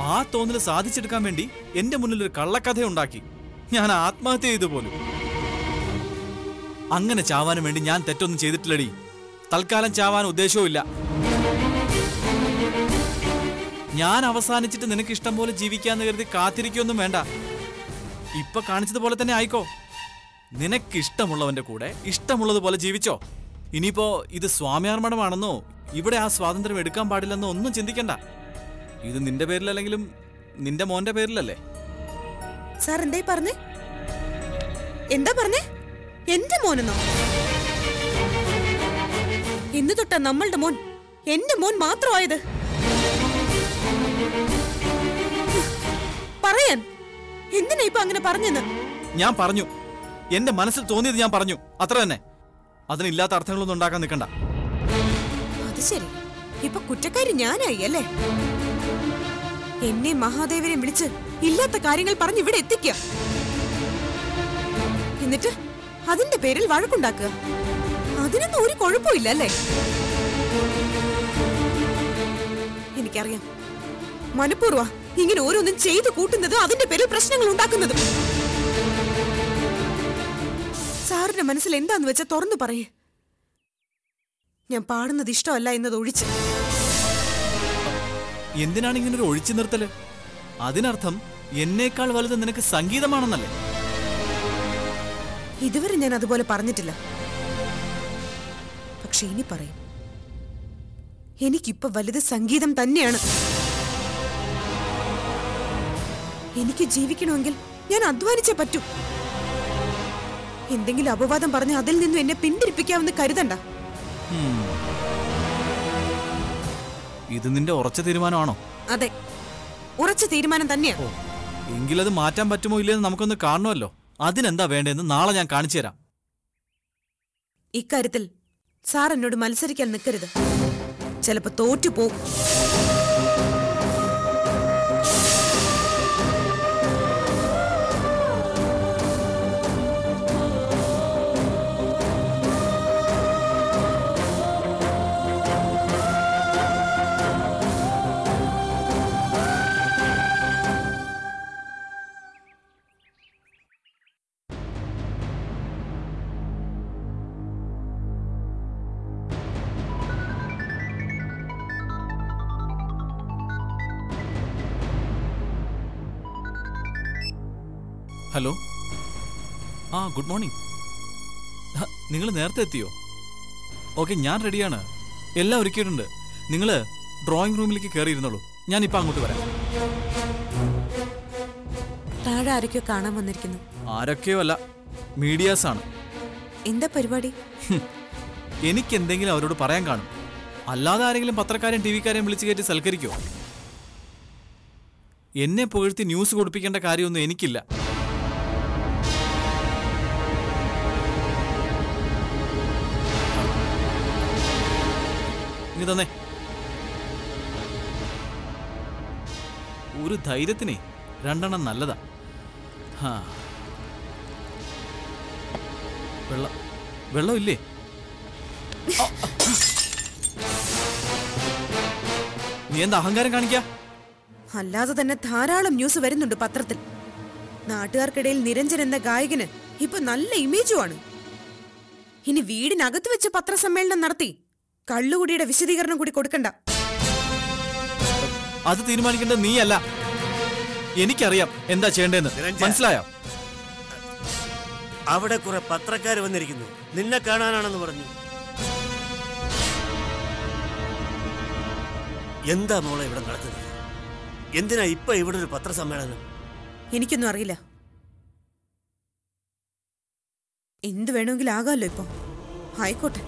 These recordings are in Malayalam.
ആ തോന്നൽ സാധിച്ചെടുക്കാൻ വേണ്ടി എന്റെ മുന്നിൽ ഒരു കള്ളക്കഥ ഉണ്ടാക്കി. ഞാൻ ആത്മഹത്യ ചെയ്തു പോലും. അങ്ങനെ ചാവാനും വേണ്ടി ഞാൻ തെറ്റൊന്നും ചെയ്തിട്ടില്ലടി. തൽക്കാലം ചാവാൻ ഉദ്ദേശവും ഇല്ല. ഞാൻ അവസാനിച്ചിട്ട് നിനക്ക് ഇഷ്ടം പോലെ ജീവിക്കാന്ന് കരുതി കാത്തിരിക്കൊന്നും വേണ്ട. ഇപ്പൊ കാണിച്ചതുപോലെ തന്നെ ആയിക്കോ. നിനക്ക് ഇഷ്ടമുള്ളവന്റെ കൂടെ ഇഷ്ടമുള്ളതുപോലെ ജീവിച്ചോ. ഇനിയിപ്പോ ഇത് സ്വാമിയാർമഠമാണെന്നോ ഇവിടെ ആ സ്വാതന്ത്ര്യം എടുക്കാൻ പാടില്ലെന്നോ ഒന്നും ചിന്തിക്കണ്ട. ഇത് നിന്റെ പേരിലല്ലെങ്കിലും നിന്റെ മോന്റെ പേരിലല്ലേ? സാർ എന്തായി പറഞ്ഞേ? എന്താ പറഞ്ഞേ? എന്റെ മോനെന്നോ? ഇന്ന് തൊട്ടാ നമ്മളുടെ മോൻ എന്റെ മോൻ മാത്രമായത്. പറയാൻ എന്തിനാ ഇപ്പൊ അങ്ങനെ പറഞ്ഞെന്ന്? ഞാൻ പറഞ്ഞു. എന്റെ മനസ്സിൽ തോന്നിയത് ഞാൻ പറഞ്ഞു. അത്ര തന്നെ. അതിനില്ലാത്ത അർത്ഥങ്ങളൊന്നും ഉണ്ടാക്കാൻ നിൽക്കണ്ട. അത് ശരി. ഇപ്പൊ കുറ്റക്കാരി ഞാനായി അല്ലേ? എന്നെ മഹാദേവനെ വിളിച്ച് ഇല്ലാത്ത കാര്യങ്ങൾ പറഞ്ഞ് ഇവിടെ എത്തിക്കുക. എന്നിട്ട് അതിന്റെ പേരിൽ വഴക്കുണ്ടാക്കുക. അതിനൊന്നും ഒരു കുഴപ്പമില്ല അല്ലേ? എനിക്കറിയാം. മനഃപൂർവ ഇങ്ങനെ ഓരോന്നും ചെയ്തു കൂട്ടുന്നത് അതിന്റെ പേരിൽ പ്രശ്നങ്ങൾ ഉണ്ടാക്കുന്നതും. സാറിന്റെ മനസ്സിൽ എന്താന്ന് വെച്ചാൽ തുറന്നു പറയേ. ഞാൻ പാടുന്നത് ഇഷ്ടമല്ല എന്നത് ഒഴിച്ച് എന്തിനാണ് ഇങ്ങനെ ഒരു ഒഴിച്ചു നിർത്തൽ? അതിനർത്ഥം എന്നേക്കാൾ വലുത് നിനക്ക് സംഗീതമാണെന്നല്ലേ. ഇതുവരെ ഞാൻ അതുപോലെ പറഞ്ഞിട്ടില്ല. പക്ഷെ ഇനി പറയും. എനിക്കിപ്പോ വലുത് സംഗീതം തന്നെയാണ്. എനിക്ക് ജീവിക്കണമെങ്കിൽ ഞാൻ അധ്വാനിച്ചേ പറ്റൂ. എന്തെങ്കിലും അപവാദം പറഞ്ഞ് അതിൽ നിന്നും എന്നെ പിന്തിരിപ്പിക്കാമെന്ന് കരുതണ്ട. ഇത് നിന്റെ ഉറച്ച തീരുമാനമാണോ? അതെ. ഉറച്ച തീരുമാനം തന്നെയാണ് എങ്കിലത് മാറ്റാൻ പറ്റുമോ ഇല്ലെന്ന് നമുക്കൊന്ന് കാണണമല്ലോ. അതിനെന്താ വേണ്ടതെന്ന് നാളെ ഞാൻ കാണിച്ചു തരാം. ഇക്കാര്യത്തിൽ സാർ എന്നോട് മത്സരിക്കാൻ നിൽക്കരുത്. ചിലപ്പോ തോറ്റു ഹലോ? ആ ഗുഡ് മോർണിംഗ്. നിങ്ങൾ നേരത്തെ എത്തിയോ? ഓക്കെ ഞാൻ റെഡിയാണ്. എല്ലാം ഒരുക്കിയിട്ടുണ്ട്. നിങ്ങൾ ഡ്രോയിങ് റൂമിലേക്ക് കയറിയിരുന്നോളൂ ഞാൻ ഇപ്പൊ അങ്ങോട്ട് വരാം. താഴെ ആരൊക്കെയോ കാണാൻ വന്നിരിക്കുന്നു. ആരൊക്കെയോ അല്ല മീഡിയാസ് ആണ്. എന്താ പരിപാടി? എനിക്ക് എന്തെങ്കിലും അവരോട് പറയാൻ കാണും. അല്ലാതെ ആരെങ്കിലും പത്രക്കാരെയും ടി വിക്കാരെയും വിളിച്ചു കയറ്റി സൽക്കരിക്കോ? എന്നെ പുകഴ്ത്തി ന്യൂസ് കൊടുപ്പിക്കേണ്ട കാര്യമൊന്നും എനിക്കില്ല. ഇനി തന്നെ. ഒരു ധൈര്യത്തിനെ രണ്ടെണ്ണം നല്ലതാ. വെള്ളം വെള്ളമില്ലേ? നീ എന്താ അഹങ്കാരം കാണിക്ക? അല്ലാതെ തന്നെ ധാരാളം ന്യൂസ് വരുന്നുണ്ട് പത്രത്തിൽ. നാട്ടുകാർക്കിടയിൽ നിരഞ്ജൻ എന്ന ഗായകന് ഇപ്പൊ നല്ല ഇമേജുമാണ് ഇനി വീടിനകത്ത് വെച്ച് പത്രസമ്മേളനം നടത്തി കള്ളുകുടിയുടെ വിശദീകരണം കൂടി കൊടുക്കണ്ട. അത് തീരുമാനിക്കേണ്ടത് നീയല്ല. എനിക്കറിയാം എന്താ ചെയ്യേണ്ടതെന്ന്. മനസ്സിലായോ? അവിടെ കുറെ പത്രക്കാർ വന്നിരിക്കുന്നു. നിന്നെ കാണാനാണെന്ന് പറഞ്ഞു. എന്താ മോളെ ഇവിടെ നടക്കുന്നത്? എന്തിനാ ഇപ്പൊ ഇവിടെ ഒരു പത്രസമ്മേളനം? എനിക്കൊന്നും അറിയില്ല. എന്ത് വേണമെങ്കിലും ആകാമല്ലോ ഇപ്പൊ. ആയിക്കോട്ടെ.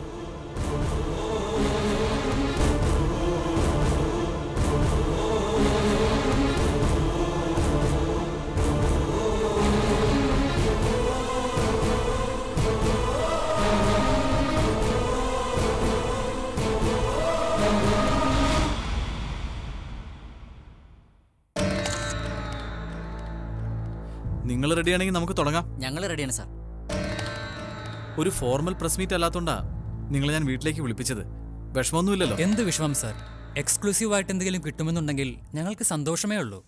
നിങ്ങൾ റെഡിയാണെങ്കിൽ നമുക്ക് തുടങ്ങാം. ഞങ്ങൾ റെഡിയാണ് സാർ ഒരു ഫോർമൽ പ്രസ് മീറ്റ് അല്ലാത്തോണ്ടാ നിങ്ങളെ ഞാൻ വീട്ടിലേക്ക് വിളിപ്പിച്ചത്. വിഷമമൊന്നുമില്ലല്ലോ. എന്ത് വിഷമം സാർ? എക്സ്ക്ലൂസീവ് ആയിട്ട് എന്തെങ്കിലും കിട്ടുമെന്നുണ്ടെങ്കിൽ ഞങ്ങൾക്ക് സന്തോഷമേ ഉള്ളൂ.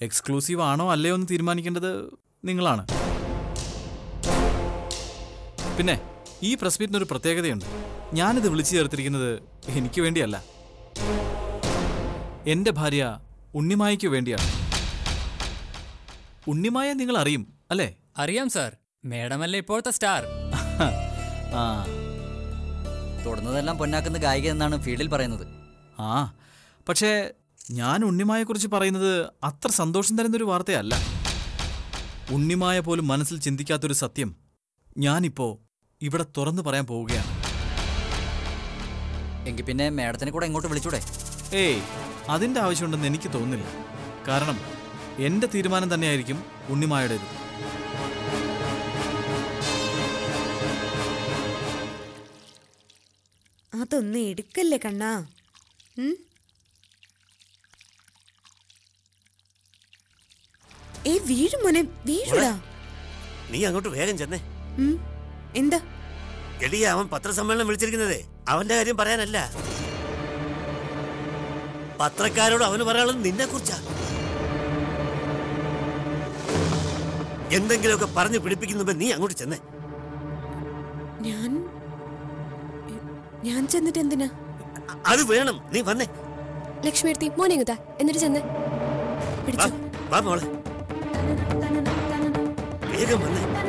എക്സ്ക്ലൂസീവ് ആണോ അല്ലയോ എന്ന് തീരുമാനിക്കേണ്ടത് നിങ്ങളാണ്. പിന്നെ ഈ പ്രസ് മീറ്റിന് ഒരു പ്രത്യേകതയുണ്ട്. ഞാനിത് വിളിച്ചു ചേർത്തിരിക്കുന്നത് എനിക്ക് വേണ്ടിയല്ല. എന്റെ ഭാര്യ ഉണ്ണിമായയ്ക്ക് വേണ്ടിയാണ്. ഉണ്ണിമായ നിങ്ങൾ അറിയും അല്ലേ? അറിയാം സാർ. മേഡമല്ലേ ഇപ്പോഴത്തെ സ്റ്റാർ. ആ. തൊടുന്നതെല്ലാം പൊന്നാക്കുന്ന ഗായിക എന്നാണ് ഫീൽഡിൽ പറയുന്നത്. ആ പക്ഷേ ഞാൻ ഉണ്ണിമായെക്കുറിച്ച് പറയുന്നത് അത്ര സന്തോഷം തരുന്നൊരു വാർത്തയല്ല. ഉണ്ണിമായ പോലും മനസ്സിൽ ചിന്തിക്കാത്തൊരു സത്യം ഞാനിപ്പോ ഇവിടെ തുറന്നു പറയാൻ പോവുകയാണ്. എങ്കിൽ പിന്നെ മേഡത്തിനെ കൂടെ ഇങ്ങോട്ട് വിളിച്ചൂടെ? ഏയ് അതിന്റെ ആവശ്യമുണ്ടെന്ന് എനിക്ക് തോന്നുന്നില്ല. കാരണം എന്റെ തീരുമാനം തന്നെയായിരിക്കും ഉണ്ണിമായുടേത്. അതൊന്നും എടുക്കല്ലേ കണ്ണാ? ഏ വീഴും മോനെ വീഴുടാ. നീ അങ്ങോട്ട് വേഗം ചെന്നേ. എന്താ? എളിയ അവൻ പത്രസമ്മേളനം വിളിച്ചിരിക്കുന്നതേ. അവന്റെ കാര്യം പറയാനല്ല. പത്രക്കാരോട് അവന് പറയാനുള്ളത് നിന്നെ കുറിച്ചാ എന്തെങ്കിലുമൊക്കെ പറഞ്ഞു പിടിപ്പിക്കുന്നുമ്പോ നീ അങ്ങോട്ട് ചെന്നേ. ഞാൻ ഞാൻ ചെന്നിട്ട് എന്തിനാ? അത് വേണം. നീ വന്നേ. ലക്ഷ്മിയെടുത്തി മോനെ ഇങ്ങത്താ എന്നിട്ട് ചെന്ന്. വാ വാ മോളെ. വേഗം വന്നേ.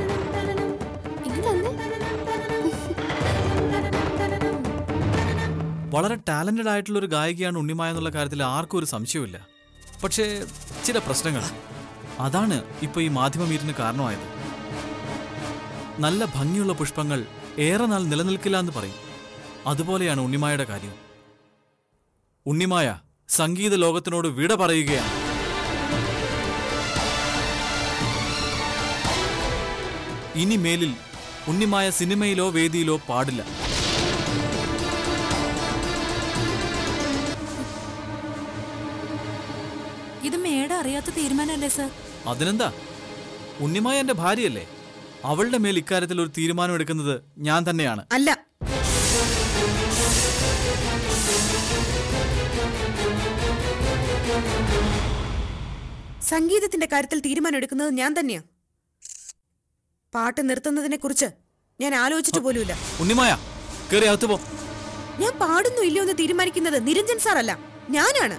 വളരെ ടാലന്റഡ് ആയിട്ടുള്ള ഒരു ഗായികയാണ് ഉണ്ണിമായ എന്നുള്ള കാര്യത്തിൽ ആർക്കും ഒരു സംശയമില്ല പക്ഷേ ചില പ്രശ്നങ്ങൾ. അതാണ് ഇപ്പൊ ഈ മാധ്യമമീറ്റിന് കാരണമായത്. നല്ല ഭംഗിയുള്ള പുഷ്പങ്ങൾ ഏറെ നാൾ നിലനിൽക്കില്ല എന്ന് പറയും. അതുപോലെയാണ് ഉണ്ണിമായയുടെ കാര്യം. ഉണ്ണിമായ സംഗീത ലോകത്തിനോട് വിട പറയുകയാണ്. ഇനി മേലിൽ ഉണ്ണിമായ സിനിമയിലോ വേദിയിലോ പാടില്ല. ഇത് മേട അറിയാത്ത തീരുമാനമല്ലേ സർ? അതിനെന്താ? ഉണ്ണിമായ എന്റെ ഭാര്യയല്ലേ? അവളുടെ മേൽ ഇക്കാര്യത്തിൽ ഒരു തീരുമാനം എടുക്കുന്നത് ഞാൻ തന്നെയാണ്. അല്ല സംഗീതത്തിന്റെ കാര്യത്തിൽ തീരുമാനം എടുക്കുന്നത് ഞാൻ തന്നെയാ. പാട്ട് നിർത്തുന്നതിനെ കുറിച്ച് ഞാൻ ആലോചിച്ചിട്ട് പോലുമില്ല. ഉണ്ണിമായ കേറി അകത്ത് പോ. ഞാൻ പാടുന്നു ഇല്ലയോ എന്ന് തീരുമാനിക്കുന്നത് നിരഞ്ജൻ സാർ അല്ല ഞാനാണ്.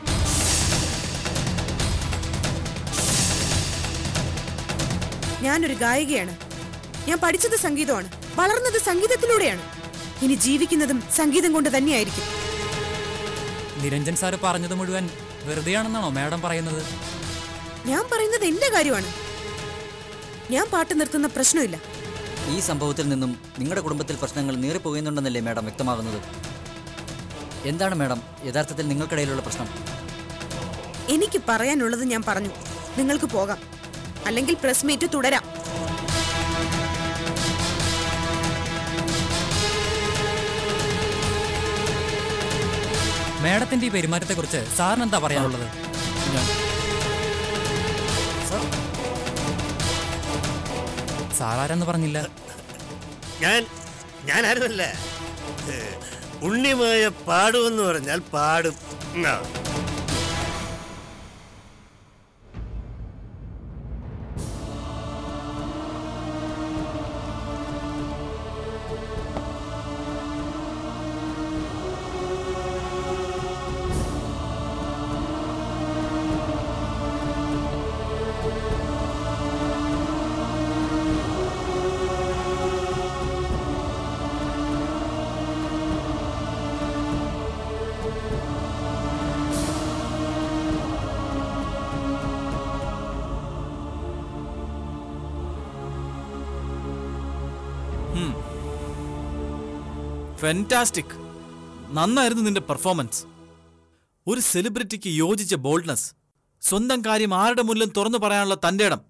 ഞാനൊരു ഗായികയാണ്. ഞാൻ പഠിച്ചത് സംഗീതമാണ് വളർന്നത് സംഗീതത്തിലൂടെയാണ്. ഇനി ജീവിക്കുന്നതും സംഗീതം കൊണ്ട് തന്നെയായിരിക്കും. നിരഞ്ജൻ സാറ് പറഞ്ഞത് മുഴുവൻ വെറുതെയാണെന്നാണോ മാഡം പറയുന്നത്? ഞാൻ പറയുന്നത് എന്റെ കാര്യമാണ്. ഞാൻ പാട്ട് നിർത്തുന്ന പ്രശ്നമില്ല. ഈ സംഭവത്തിൽ നിന്നും നിങ്ങളുടെ കുടുംബത്തിൽ പ്രശ്നങ്ങൾ നീറിപ്പോകുന്നുണ്ടെന്നല്ലേ മാഡം വ്യക്തമാകുന്നത്? എന്താണ് മാഡം യഥാർത്ഥത്തിൽ നിങ്ങൾക്കിടയിലുള്ള പ്രശ്നം? എനിക്ക് പറയാനുള്ളത് ഞാൻ പറഞ്ഞു. നിങ്ങൾക്ക് പോകാം. അല്ലെങ്കിൽ പ്രസ് മീറ്റ് തുടരാം. മാഡത്തിന്റെ ഈ പെരുമാറ്റത്തെക്കുറിച്ച് സാറിന് എന്താ പറയാനുള്ളത്? സാറാരെന്ന് പറഞ്ഞില്ല? ഞാൻ ഞാൻ ആരുമല്ല ഉണ്ണിമായ പാടുമെന്ന് പറഞ്ഞാൽ പാടും. ആ. ഫെന്റാസ്റ്റിക് നന്നായിരുന്നു നിന്റെ പെർഫോമൻസ് ഒരു സെലിബ്രിറ്റിക്ക് യോജിച്ച ബോൾഡ്നസ് സ്വന്തം കാര്യം ആരുടെ മുന്നിലും തുറന്നു പറയാനുള്ള തന്റെ ഇടം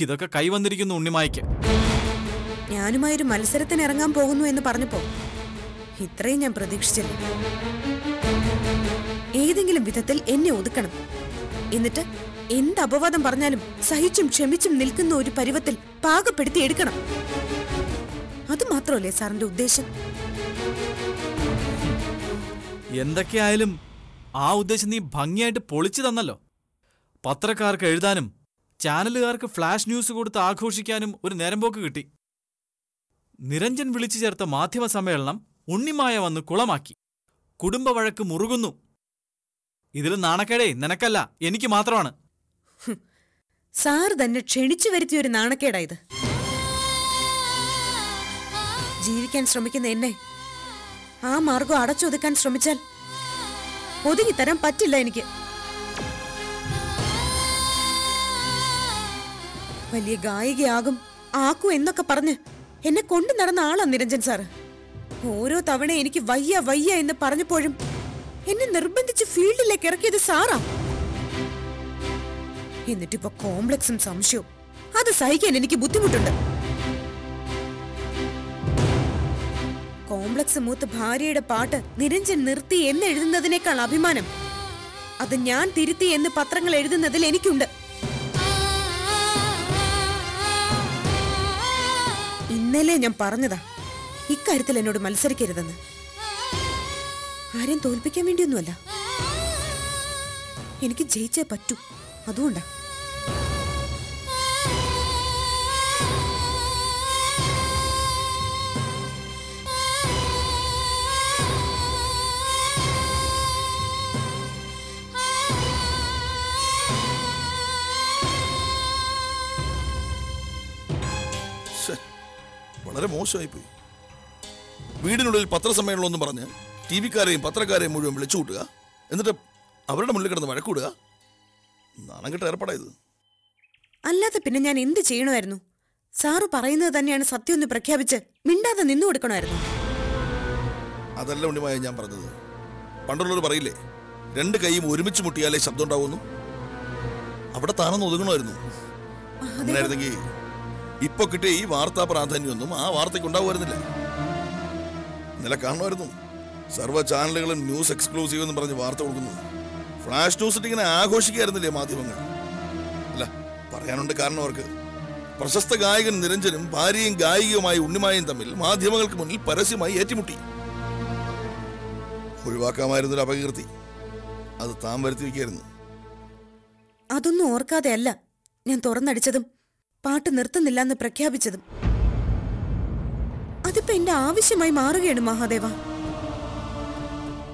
ഇതൊക്കെ കൈവന്നിരിക്കുന്നു ഉണ്ണിമായ്ക്ക്. ഞാനുമായൊരു മത്സരത്തിന് ഇറങ്ങാൻ പോകുന്നു എന്ന് പറഞ്ഞപ്പോ ഇത്രയും ഞാൻ പ്രതീക്ഷിച്ചില്ല. ഏതെങ്കിലും വിധത്തിൽ എന്നെ ഒതുക്കണം. എന്നിട്ട് എന്ത് അപവാദം പറഞ്ഞാലും സഹിച്ചും ക്ഷമിച്ചും നിൽക്കുന്ന ഒരു പരുവത്തിൽ പാകപ്പെടുത്തി എടുക്കണം. അത് മാത്രമല്ലേ സാറിന്റെ ഉദ്ദേശം? എന്തൊക്കെയായാലും ആ ഉദ്ദേശം നീ ഭംഗിയായിട്ട് പൊളിച്ചു തന്നല്ലോ. പത്രക്കാർക്ക് എഴുതാനും ചാനലുകാർക്ക് ഫ്ലാഷ് ന്യൂസ് കൊടുത്ത് ആഘോഷിക്കാനും ഒരു നേരം പോക്ക് കിട്ടി. നിരഞ്ജൻ വിളിച്ചു ചേർത്ത മാധ്യമ സമ്മേളനം ഉണ്ണിമായ വന്ന് കുളമാക്കി. കുടുംബ വഴക്ക് മുറുകുന്നു. ഇതിൽ നാണക്കേടേ നിനക്കല്ല എനിക്ക് മാത്രമാണ്. സാർ തന്നെ ക്ഷണിച്ചു വരുത്തിയ ഒരു നാണക്കേടായത് ജീവിക്കാൻ ശ്രമിക്കുന്ന എന്നെ ആ മാർഗം അടച്ചൊതുക്കാൻ ശ്രമിച്ചാൽ ഒതുങ്ങിത്തരാൻ പറ്റില്ല എനിക്ക്. വലിയ ഗായികയാകും ആക്കും എന്നൊക്കെ പറഞ്ഞ് എന്നെ കൊണ്ടു നടന്ന ആളാ നിരഞ്ജൻ സാറ്. ഓരോ തവണ എനിക്ക് വയ്യ വയ്യ എന്ന് പറഞ്ഞപ്പോഴും എന്നെ നിർബന്ധിച്ച് ഫീൽഡിലേക്ക് ഇറക്കിയത് സാറാ. എന്നിട്ടിപ്പോ കോംപ്ലക്സും സംശയവും. അത് സഹിക്കാൻ എനിക്ക് ബുദ്ധിമുട്ടുണ്ട്. കോംപ്ലക്സ് മൂത്ത് ഭാര്യയുടെ പാട്ട് നിരഞ്ജൻ നിർത്തി എന്ന് എഴുതുന്നതിനേക്കാൾ അഭിമാനം. അത് ഞാൻ തിരുത്തി എന്ന് പത്രങ്ങൾ എഴുതുന്നതിൽ എനിക്കുണ്ട്. ഇന്നലെ ഞാൻ പറഞ്ഞതാ ഇക്കാര്യത്തിൽ എന്നോട് മത്സരിക്കരുതെന്ന്. ആരെയും തോൽപ്പിക്കാൻ വേണ്ടിയൊന്നുമല്ല. എനിക്ക് ജയിച്ചേ പറ്റൂ. അതുകൊണ്ടാ. വളരെ മോശമായിപ്പോയി. വീടിനുള്ളിൽ പത്രസമ്മേളനം എന്ന് പറഞ്ഞ് ടി വിക്കാരെയും പത്രക്കാരെയും മുഴുവൻ വിളിച്ചു കൂട്ടുക എന്നിട്ട് അവരുടെ മുന്നിൽ കിടന്ന് വഴക്കൂടുക. നാണം കെട്ട ഏർപ്പാടായത് അല്ലാതെ പിന്നെ ഞാൻ എന്ത് ചെയ്യണമായിരുന്നു? സാറ് പറയുന്നത് തന്നെയാണ് സത്യം എന്ന് പ്രഖ്യാപിച്ച് മിണ്ടാതെ നിന്നു കൊടുക്കണമായിരുന്നു. അതല്ല ഉണ്ണിമായ ഞാൻ പറഞ്ഞത്. പണ്ടുള്ളവർ പറയില്ലേ രണ്ട് കൈയും ഒരുമിച്ച് മുട്ടിയാലേ ശബ്ദം ഉണ്ടാവുന്നു. അവിടെ താനൊന്ന് ഒതുങ്ങണമായിരുന്നു. അങ്ങനെയായിരുന്നെങ്കിൽ ഇപ്പൊ കിട്ടിയ ഈ വാർത്താ പ്രാധാന്യമൊന്നും ആ വാർത്തയ്ക്ക് ഉണ്ടാവുമായിരുന്നില്ല ഇന്നലെ കാണുമായിരുന്നു. സർവ ചാനലുകളും ന്യൂസ് എക്സ്ക്ലൂസീവ് എന്ന് പറഞ്ഞ് വാർത്ത കൊടുക്കുന്നു. ഫ്ലാഷ് ന്യൂസ് ഇങ്ങനെ ആഘോഷിക്കായിരുന്നില്ലേ മാധ്യമങ്ങൾ? അല്ല പറയാനുണ്ട് കാരണം അവർക്ക്. പ്രശസ്ത ഗായകൻ നിരഞ്ജനും ഭാര്യയും ഗായികയുമായ ഉണ്ണിമായും തമ്മിൽ മാധ്യമങ്ങൾക്ക് മുന്നിൽ പരസ്യമായി ഏറ്റുമുട്ടി. ഒഴിവാക്കാമായിരുന്നൊരു അപകീർത്തി. അത് താൻ വരുത്തി വയ്ക്കായിരുന്നു അതൊന്നും ഓർക്കാതെ അല്ല. ഞാൻ തുറന്നടിച്ചതും പാട്ട് നിർത്തുന്നില്ല എന്ന് പ്രഖ്യാപിച്ചതും. അതിപ്പോ എന്റെ ആവശ്യമായി മാറുകയാണ് മഹാദേവ.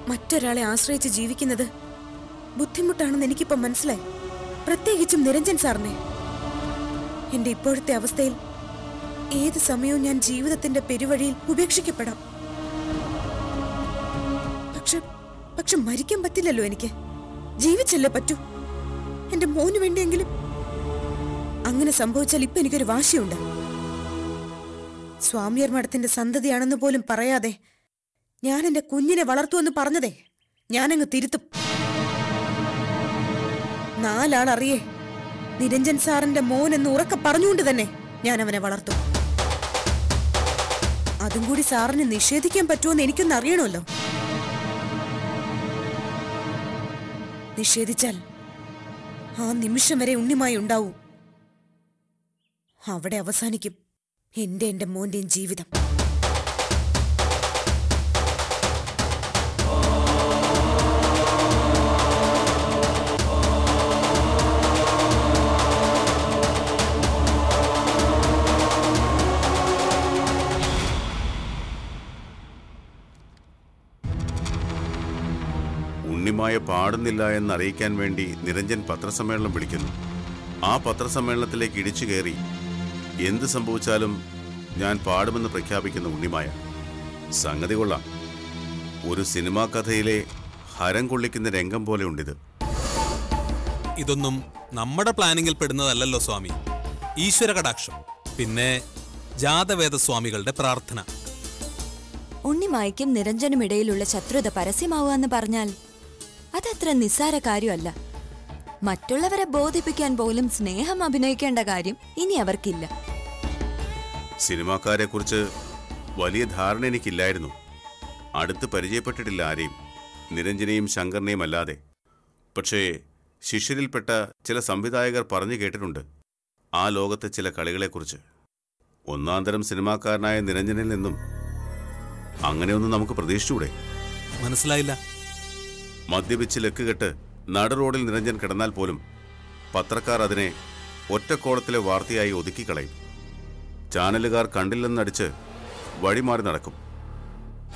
മറ്റൊരാളെ ആശ്രയിച്ച് ജീവിക്കുന്നത് ബുദ്ധിമുട്ടാണെന്ന് എനിക്കിപ്പോ മനസ്സിലായി. പ്രത്യേകിച്ചും നിരഞ്ജൻ സാറിനെ. എന്റെ ഇപ്പോഴത്തെ അവസ്ഥയിൽ ഏത് സമയവും ഞാൻ ജീവിതത്തിന്റെ പെരുവഴിയിൽ ഉപേക്ഷിക്കപ്പെടാം. പക്ഷെ പക്ഷെ മരിക്കാൻ പറ്റില്ലല്ലോ എനിക്ക്. ജീവിച്ചല്ലേ പറ്റൂ. എന്റെ മോന് വേണ്ടിയെങ്കിലും അങ്ങനെ സംഭവിച്ചാൽ ഇപ്പൊ എനിക്കൊരു വാശിയുണ്ട്. സ്വാമിയർ മഠത്തിന്റെ സന്തതിയാണെന്ന് പോലും പറയാതെ ഞാൻ എന്റെ കുഞ്ഞിനെ വളർത്തുമെന്ന് പറഞ്ഞതേ. ഞാനങ്ങ് തിരുത്തും. നാലാൾ അറിയേ നിരഞ്ജൻ സാറിന്റെ മോൻ എന്ന് ഉറക്കെ പറഞ്ഞുകൊണ്ട് തന്നെ ഞാൻ അവനെ വളർത്തും. അതും കൂടി സാറിന് നിഷേധിക്കാൻ പറ്റുമെന്ന് എനിക്കൊന്ന് അറിയണമല്ലോ. നിഷേധിച്ചാൽ ആ നിമിഷം വരെ ഉണ്ണിമായി ഉണ്ടാവൂ. അവിടെ അവസാനിക്കും എന്റെ എന്റെ മോന്റെയും ജീവിതം. ഉണ്ണിമായ പാടുന്നില്ല എന്നറിയിക്കാൻ വേണ്ടി നിരഞ്ജൻ പത്രസമ്മേളനം വിളിക്കുന്നു. ആ പത്രസമ്മേളനത്തിലേക്ക് ഇടിച്ചു കയറി എന്ത് സംഭവിച്ചാലും ഞാൻ പാടുമെന്ന് പ്രഖ്യാപിക്കുന്ന ഉണ്ണിമായ. സംഗതി കൊള്ളാം. ഒരു സിനിമാ കഥയിലെ ഹരം കൊള്ളിക്കുന്ന രംഗം പോലെ ഉണ്ടിത്. ഇതൊന്നും നമ്മുടെ പ്ലാനിങ്ങിൽ പെടുന്നതല്ലല്ലോ സ്വാമി. ഈശ്വര കടാക്ഷം പിന്നെ ജാതവേദ സ്വാമികളുടെ പ്രാർത്ഥന. ഉണ്ണിമായ്ക്കും നിരഞ്ജനും ഇടയിലുള്ള ശത്രുത പരസ്യമാവുക എന്ന് പറഞ്ഞാൽ അതത്ര നിസ്സാര കാര്യമല്ല. മറ്റുള്ളവരെ ബോധിപ്പിക്കാൻ പോലും സ്നേഹം അഭിനയിക്കേണ്ട കാര്യം ഇനി അവർക്കില്ല. സിനിമാക്കാരെ കുറിച്ച് വലിയ ധാരണ എനിക്കില്ലായിരുന്നു. അടുത്ത് പരിചയപ്പെട്ടിട്ടില്ല ആരെയും. നിരഞ്ജനെയും ശങ്കറിനെയും അല്ലാതെ. പക്ഷേ ശിഷ്യരിൽപ്പെട്ട ചില സംവിധായകർ പറഞ്ഞു കേട്ടിട്ടുണ്ട് ആ ലോകത്തെ ചില കളികളെക്കുറിച്ച്. ഒന്നാന്തരം സിനിമാക്കാരനായ നിരഞ്ജനിൽ നിന്നും അങ്ങനെയൊന്നും നമുക്ക് പ്രതീക്ഷിച്ചുകൂടെ? മനസ്സിലായില്ല. മദ്യപിച്ച് ലക്കുകെട്ട് നട റോഡിൽ നിരഞ്ജൻ കിടന്നാൽ പോലും പത്രക്കാർ അതിനെ ഒറ്റക്കോളത്തിലെ വാർത്തയായി ഒതുക്കിക്കളയും. ചാനലുകാർ കണ്ടില്ലെന്നടിച്ച് വഴിമാറി നടക്കും.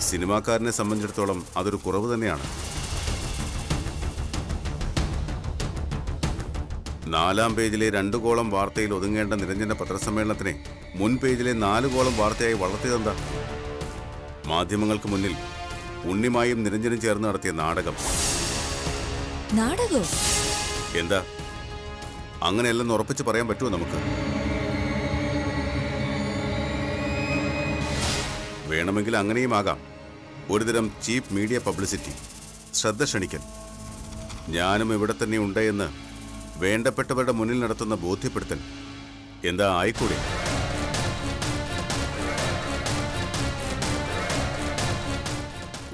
സിനിമാക്കാരനെ സംബന്ധിച്ചിടത്തോളം അതൊരു കുറവ് തന്നെയാണ്. നാലാം പേജിലെ രണ്ടു കോളം വാർത്തയിൽ ഒതുങ്ങേണ്ട നിരഞ്ജന പത്രസമ്മേളനത്തിനെ മുൻ പേജിലെ നാല് കോളം വാർത്തയായി വളർത്തിയതെന്താ? മാധ്യമങ്ങൾക്ക് മുന്നിൽ ഉണ്ണിമായും നിരഞ്ജനും ചേർന്ന് നടത്തിയ നാടകം. നാടകോ? എന്താ? അങ്ങനെയല്ലെന്ന് ഉറപ്പിച്ച് പറയാൻ പറ്റുമോ നമുക്ക്? വേണമെങ്കിൽ അങ്ങനെയും ആകാം. ഒരുതരം ചീപ്പ് മീഡിയ പബ്ലിസിറ്റി. ശ്രദ്ധ ക്ഷണിക്കൽ ഞാനും ഇവിടെ തന്നെ ഉണ്ട് എന്ന് വേണ്ടപ്പെട്ടവരുടെ മുന്നിൽ നടത്തുന്ന ബോധ്യപ്പെടുത്തൽ എന്താ ആയിക്കൂടെ?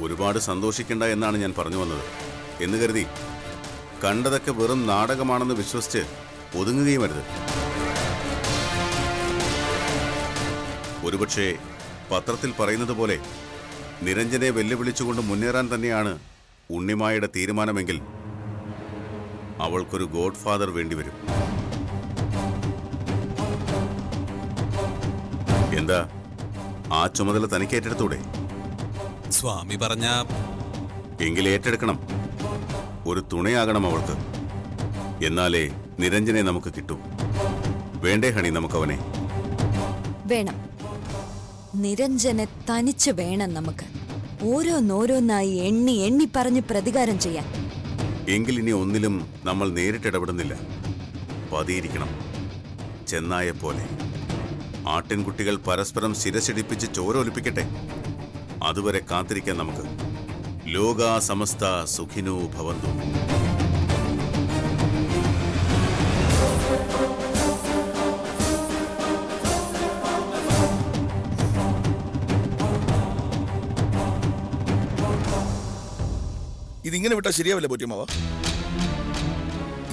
ഒരുപാട് സന്തോഷിക്കണ്ട എന്നാണ് ഞാൻ പറഞ്ഞു വന്നത്. എന്ന് കരുതി. കണ്ടതൊക്കെ വെറും നാടകമാണെന്ന് വിശ്വസിച്ച് ഒതുങ്ങുകയും അരുത്. ഒരുപക്ഷെ പത്രത്തിൽ പറയുന്നത് പോലെ നിരഞ്ജനെ വെല്ലുവിളിച്ചുകൊണ്ട് മുന്നേറാൻ തന്നെയാണ് ഉണ്ണിമായുടെ തീരുമാനമെങ്കിൽ അവൾക്കൊരു ഗോഡ് ഫാദർ വേണ്ടിവരും. എന്താ? ആ ചുമതല തനിക്ക് ഏറ്റെടുത്തൂടെ സ്വാമി പറഞ്ഞ എങ്കിൽ ഏറ്റെടുക്കണം. ഒരു തുണയാകണം അവൾക്ക്. എന്നാലേ നിരഞ്ജനെ നമുക്ക് കിട്ടൂ. വേണ്ടേ ഹണി നമുക്കവനെ? വേണം. നിരഞ്ജനെ തനിച്ച് വേണം നമുക്ക്. ഓരോന്നോരോന്നായി എണ്ണി എണ്ണി പറഞ്ഞ് പ്രതികാരം ചെയ്യാൻ. എങ്കിൽ ഇനി ഒന്നിലും നമ്മൾ നേരിട്ടിടപെടുന്നില്ല പതിയിരിക്കണം. ചെന്നായ പോലെ. ആട്ടിൻകുട്ടികൾ പരസ്പരം ശിരസിടിപ്പിച്ച് ചോരൊലിപ്പിക്കട്ടെ? അതുവരെ കാത്തിരിക്കാൻ നമുക്ക്. ലോകാ സമസ്ത സുഖിനോ ഭവന്തു. ഇതിങ്ങനെ വിട്ടാൽ ശരിയാവില്ല പോറ്റിയമ്മാവ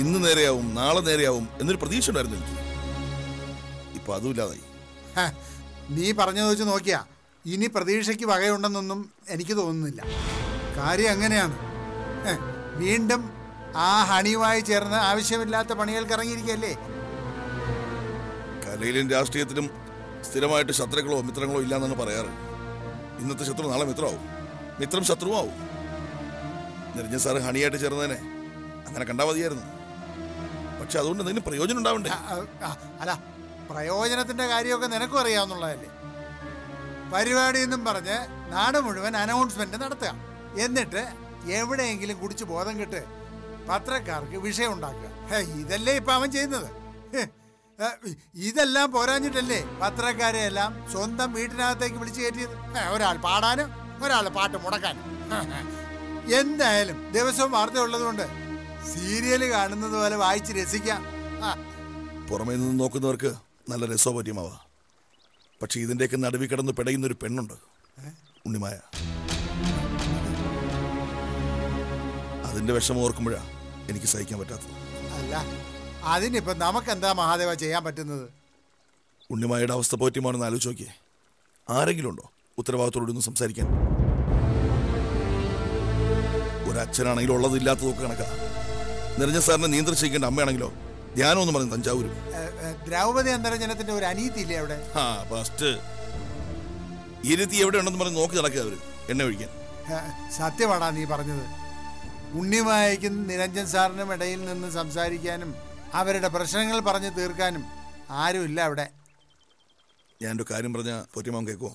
ഇന്ന് നേരെയാവും നാളെ നേരെയാവും എന്നൊരു പ്രതീക്ഷ ഉണ്ടായിരുന്നു എനിക്ക്. ഇപ്പൊ അതുമില്ലാതായി നീ പറഞ്ഞത് വെച്ച് നോക്കിയാ. ഇനി പ്രതീക്ഷയ്ക്ക് വകയുണ്ടെന്നൊന്നും എനിക്ക് തോന്നുന്നില്ല. കാര്യം അങ്ങനെയാണ്. വീണ്ടും ആ ഹണിയുമായി ചേർന്ന് ആവശ്യമില്ലാത്ത പണികൾക്ക് ഇറങ്ങിയിരിക്കല്ലേ കലയിലും രാഷ്ട്രീയത്തിലും സ്ഥിരമായിട്ട് ശത്രുക്കളോ മിത്രങ്ങളോ ഇല്ലാന്നാണ് പറയാറ്. ഇന്നത്തെ ശത്രു നാളെ മിത്രമാവും. മിത്രം ശത്രുവാവും. നിരഞ്ജൻ സാറ് ഹണിയായിട്ട് ചേർന്നതിനെ അങ്ങനെ കണ്ടാ മതിയായിരുന്നു. പക്ഷെ അതുകൊണ്ട് എന്തെങ്കിലും പ്രയോജനം ഉണ്ടാവണ്ടേ? അല്ല പ്രയോജനത്തിന്റെ കാര്യമൊക്കെ നിനക്കും അറിയാവുന്നുള്ളതല്ലേ പരിപാടി എന്നും പറഞ്ഞ് നാട് മുഴുവൻ അനൗൺസ്മെന്റ് നടത്തുക. എന്നിട്ട് എവിടെയെങ്കിലും കുടിച്ച് ബോധം കെട്ട് പത്രക്കാർക്ക് വിഷയം ഉണ്ടാക്കുക. ഇതല്ലേ ഇപ്പൊ അവൻ ചെയ്യുന്നത്? ഇതെല്ലാം പോരാഞ്ഞിട്ടല്ലേ പത്രക്കാരെ എല്ലാം സ്വന്തം വീട്ടിനകത്തേക്ക് വിളിച്ചു കയറ്റിയത്? ഒരാൾ പാടാനും ഒരാൾ പാട്ട് മുടക്കാനും എന്തായാലും ദിവസവും വാർത്ത ഉള്ളതുകൊണ്ട് സീരിയൽ കാണുന്നത് പോലെ വായിച്ച് രസിക്കാം. പുറമേ നിന്ന് നോക്കുന്നവർക്ക് നല്ല രസോപര്യമാവാ. പക്ഷെ ഇതിന്റെയൊക്കെ നടുവിൽ കിടന്ന് പിടയുന്ന ഒരു പെണ്ണുണ്ട് ഉണ്ണിമായ. അതിന്റെ വിഷമം ഓർക്കുമ്പോഴാ എനിക്ക് സഹിക്കാൻ പറ്റാത്തത്. അല്ല അതിനിപ്പോ നമുക്ക് എന്താ മഹാദേവ ചെയ്യാൻ പറ്റുന്നത്? ഉണ്ണിമായുടെ അവസ്ഥ പോറ്റിമാണെന്ന് ആലോചിച്ച് നോക്കിയേ. ആരെങ്കിലും ഉണ്ടോ ഉത്തരവാദിത്തോടൊന്ന് സംസാരിക്കാൻ? ഒരച്ഛനാണെങ്കിലും ഉള്ളത് ഇല്ലാത്തതൊക്കെ കണക്കാ. നിരഞ്ജ സാറിനെ നിയന്ത്രിച്ചിരിക്കേണ്ട അമ്മയാണെങ്കിലോ? ധ്യാനം എന്ന് പറഞ്ഞു തഞ്ചാവൂരും. ഏ, ദ്രൗപദി അന്തരജനത്തിന്റെ ഒരു അനീതിയില്ലേ അവിടെ? ആ ഫസ്റ്റ്. ഇരുത്തി എവിടെ ഉണ്ടെന്ന് പറഞ്ഞ് നോക്കി നടക്കുക അവർ എണ്ണ ഒഴിക്കാൻ. സത്യമാണാ സത്യമാടാ നീ പറഞ്ഞത്. ഉണ്ണിമായയ്ക്കും നിരഞ്ജൻ സാറിനും ഇടയിൽ നിന്ന് സംസാരിക്കാനും അവരുടെ പ്രശ്നങ്ങൾ പറഞ്ഞു തീർക്കാനും ആരുമില്ല അവിടെ. ഞാൻ ഒരു കാര്യം പറഞ്ഞ പോറ്റിമാവൻ കേൾക്കുമോ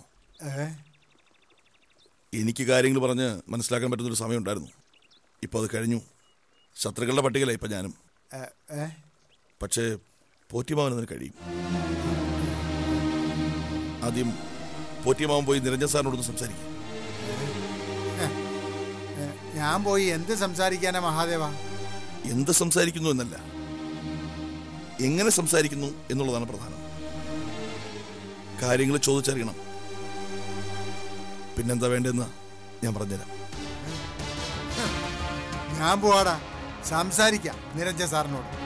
എനിക്ക് കാര്യങ്ങൾ പറഞ്ഞ് മനസ്സിലാക്കാൻ പറ്റുന്നൊരു സമയം ഉണ്ടായിരുന്നു ഇപ്പോൾ അത് കഴിഞ്ഞു. ശത്രുക്കളുടെ പട്ടികയിലാണ് ഇപ്പം ഞാനും? പക്ഷേ പോറ്റിമാവൻ അതിന് കഴിയും. ആദ്യം പോറ്റിമാവൻ പോയി നിരഞ്ജൻ സാറിനോടൊന്ന് സംസാരിക്കും. ഞാൻ പോയി എന്ത് സംസാരിക്കാനാ മഹാദേവ? എന്ത് സംസാരിക്കുന്നു എന്നല്ല. എങ്ങനെ സംസാരിക്കുന്നു എന്നുള്ളതാണ് പ്രധാനം. കാര്യങ്ങൾ ചോദിച്ചറിയണം. പിന്നെന്താ വേണ്ടെന്ന് ഞാൻ പറഞ്ഞുതരാം. ഞാൻ പോവാടാ. സംസാരിക്കാം നിരഞ്ജ സാറിനോട്.